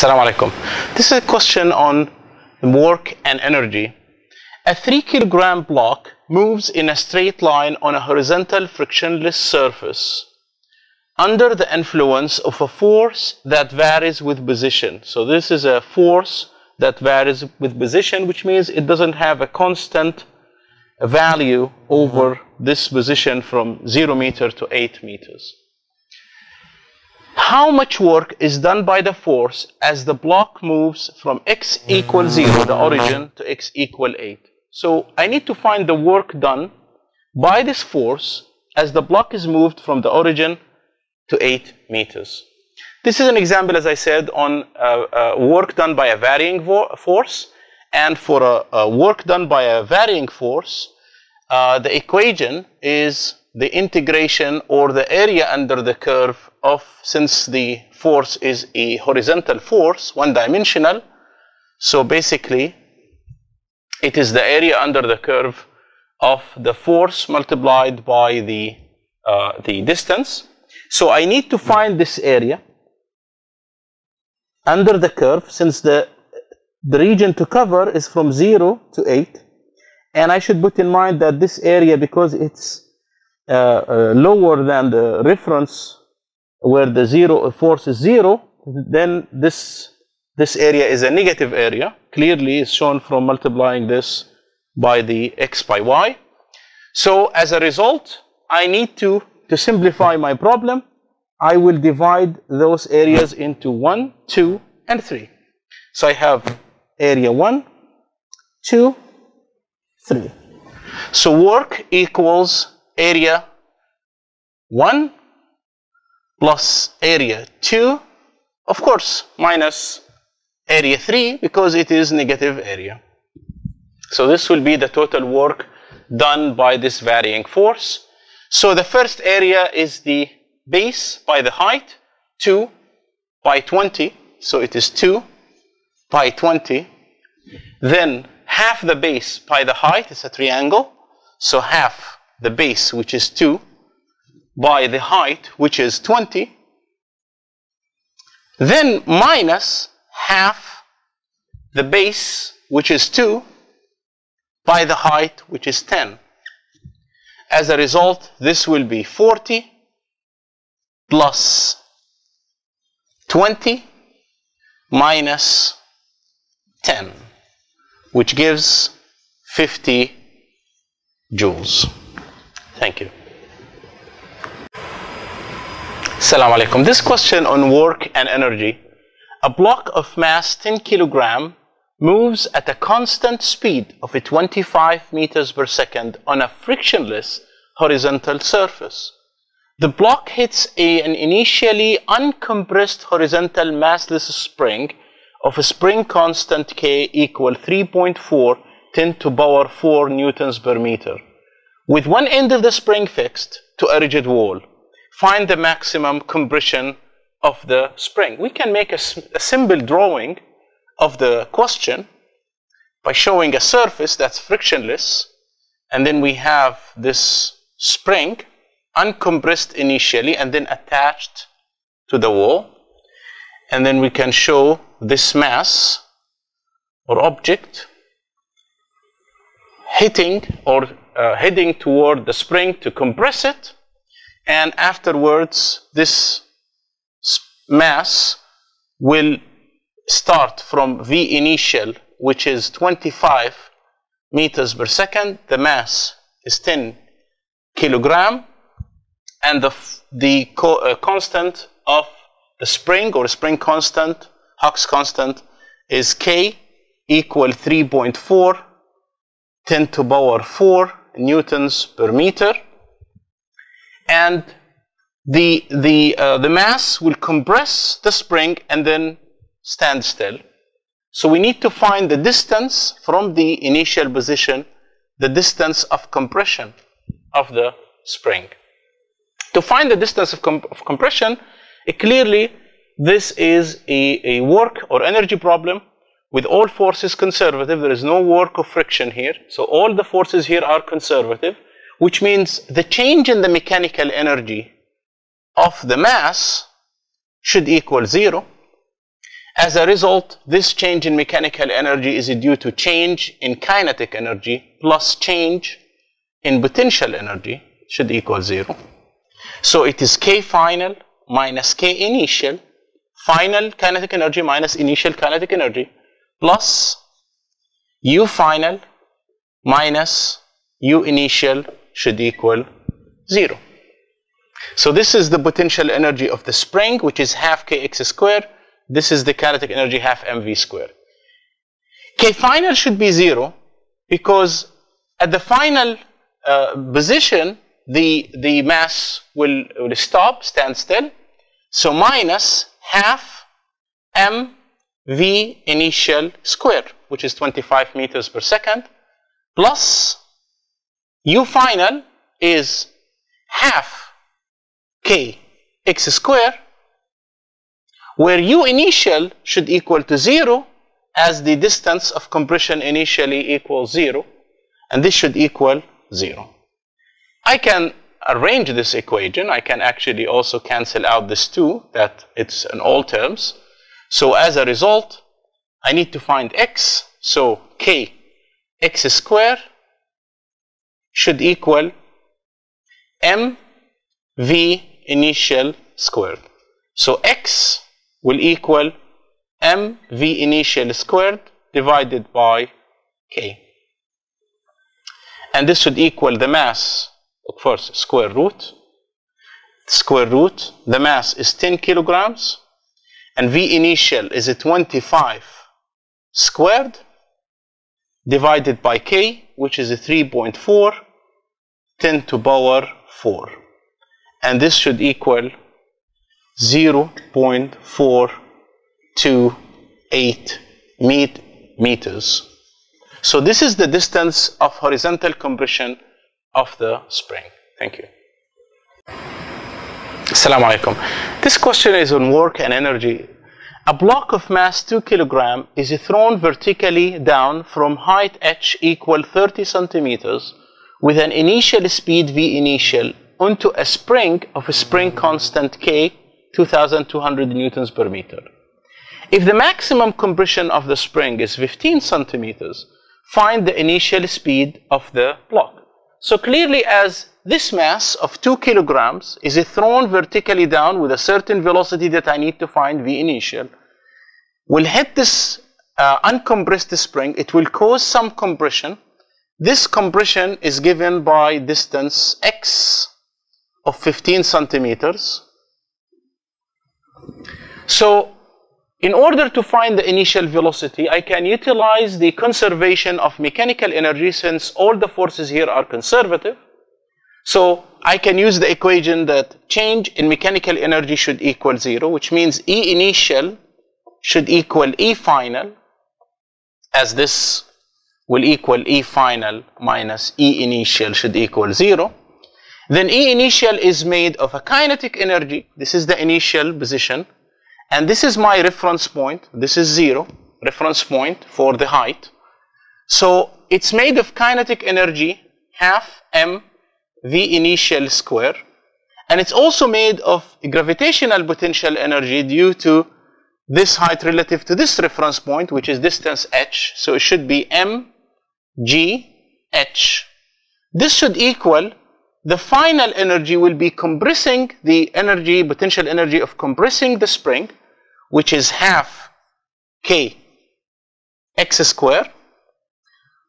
Assalamu alaikum. This is a question on work and energy. A 3 kilogram block moves in a straight line on a horizontal frictionless surface under the influence of a force that varies with position. So this is a force that varies with position, which means it doesn't have a constant value over this position from 0 meter to 8 meters. How much work is done by the force as the block moves from x equals 0, the origin, to x equal 8? So I need to find the work done by this force as the block is moved from the origin to 8 meters. This is an example, as I said, on uh, uh, work done by a varying force. And for a, a, work done by a varying force, uh, the equation is the integration or the area under the curve of, since the force is a horizontal force, one dimensional. So basically, it is the area under the curve of the force multiplied by the, uh, the distance. So I need to find this area under the curve since the, the region to cover is from 0 to 8. And I should put in mind that this area, because it's Uh, uh, lower than the reference where the zero force is 0, then this, this area is a negative area. Clearly is shown from multiplying this by the x by y. So as a result, I need to, to simplify my problem, I will divide those areas into 1, 2, and 3. So I have area 1, 2, 3. So work equals area 1 plus area 2, of course, minus area 3 because it is negative area. So this will be the total work done by this varying force. So the first area is the base by the height, 2 by 20. So it is 2 by 20. Then half the base by the height is a triangle. So half the base, which is 2, by the height, which is 20. Then minus half the base, which is 2, by the height, which is 10. As a result, this will be 40 plus 20 minus 10, which gives 50 joules. Thank you. Assalamu alaikum. This question on work and energy. A block of mass 10 kilogram moves at a constant speed of 25 meters per second on a frictionless horizontal surface. The block hits a, an initially uncompressed horizontal massless spring of a spring constant K equal 3.4 10 to power 4 newtons per meter. With one end of the spring fixed to a rigid wall, find the maximum compression of the spring. We can make a, a simple drawing of the question by showing a surface that's frictionless and then we have this spring uncompressed initially and then attached to the wall and then we can show this mass or object hitting or uh, heading toward the spring to compress it. And afterwards this mass will start from V initial which is 25 meters per second. The mass is 10 kilogram. And the, the co uh, constant of the spring or spring constant Hooke's constant is K equal 3.4 10 to power 4 newtons per meter and the, the, uh, the mass will compress the spring and then stand still. So we need to find the distance from the initial position, the distance of compression of the spring. To find the distance of, comp of compression, clearly this is a, a work or energy problem with all forces conservative. There is no work of friction here. So all the forces here are conservative which means the change in the mechanical energy of the mass should equal zero. As a result, this change in mechanical energy is due to change in kinetic energy plus change in potential energy should equal zero. So it is K final minus K initial, final kinetic energy minus initial kinetic energy, plus U final minus U initial should equal zero. So this is the potential energy of the spring, which is half kx squared. This is the kinetic energy half mv squared. K final should be zero because at the final uh, position, the, the mass will, will stop, stand still. So minus half m v initial squared, which is 25 meters per second, plus u final is half k x squared, where u initial should equal to 0 as the distance of compression initially equals 0, and this should equal 0. I can arrange this equation. I can actually also cancel out this 2, that it's in all terms. So as a result, I need to find x. So k x squared should equal m v initial squared. So x will equal m v initial squared divided by k. And this should equal the mass of course square root. Square root, the mass is 10 kilograms and V initial is a 25 squared divided by K which is a 3.4 10 to power 4 and this should equal 0.428 met meters. So this is the distance of horizontal compression of the spring. Thank you. Assalamu alaikum. This question is on work and energy. A block of mass 2 kilogram is thrown vertically down from height h equal 30 centimeters with an initial speed v initial onto a spring of a spring constant k 2200 newtons per meter. If the maximum compression of the spring is 15 centimeters, find the initial speed of the block. So clearly as this mass of 2 kilograms is thrown vertically down with a certain velocity that I need to find V initial, will hit this uh, uncompressed spring, it will cause some compression. This compression is given by distance x of 15 centimeters. So in order to find the initial velocity, I can utilize the conservation of mechanical energy since all the forces here are conservative. So I can use the equation that change in mechanical energy should equal zero, which means E initial should equal E final, as this will equal E final minus E initial should equal zero. Then E initial is made of a kinetic energy. This is the initial position and this is my reference point. This is zero, reference point for the height. So it's made of kinetic energy, half m v initial square. And it's also made of gravitational potential energy due to this height relative to this reference point, which is distance h. So it should be m g h. This should equal the final energy will be compressing the energy, potential energy of compressing the spring which is half k x square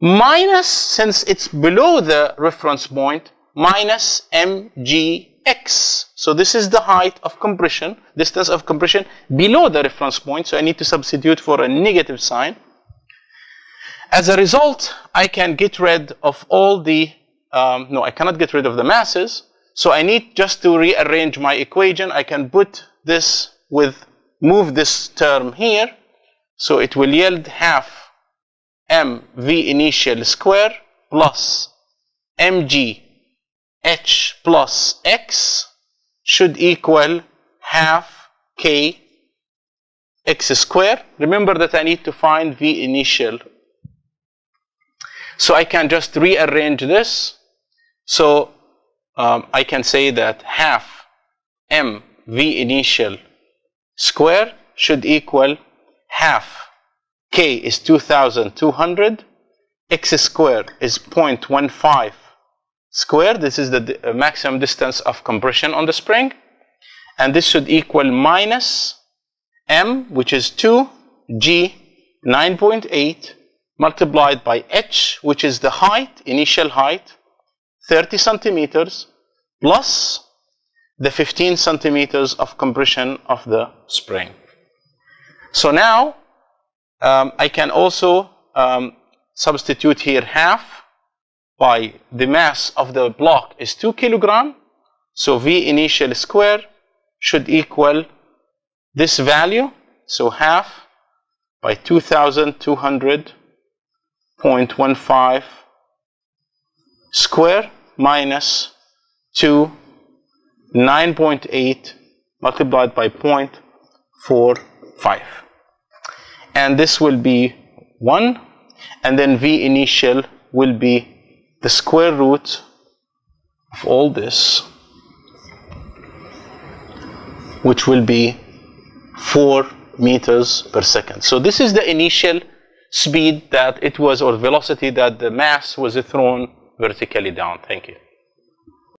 minus, since it's below the reference point, minus mgx. So this is the height of compression, distance of compression below the reference point. So I need to substitute for a negative sign. As a result, I can get rid of all the, um, no, I cannot get rid of the masses. So I need just to rearrange my equation. I can put this with move this term here, so it will yield half mv initial square plus mg h plus x should equal half k x square. Remember that I need to find v initial. So I can just rearrange this. So um, I can say that half m v initial square should equal half k is 2200, x squared is 0.15 squared. This is the uh, maximum distance of compression on the spring. And this should equal minus m, which is 2, g 9.8 multiplied by h, which is the height, initial height, 30 centimeters, plus the 15 centimeters of compression of the spring. So now um, I can also um, substitute here half by the mass of the block is 2 kilogram. So V initial square should equal this value. So half by 2,200.15 square minus 2 9.8 multiplied by 0.45 and this will be 1 and then v initial will be the square root of all this which will be 4 meters per second. So this is the initial speed that it was or velocity that the mass was thrown vertically down. Thank you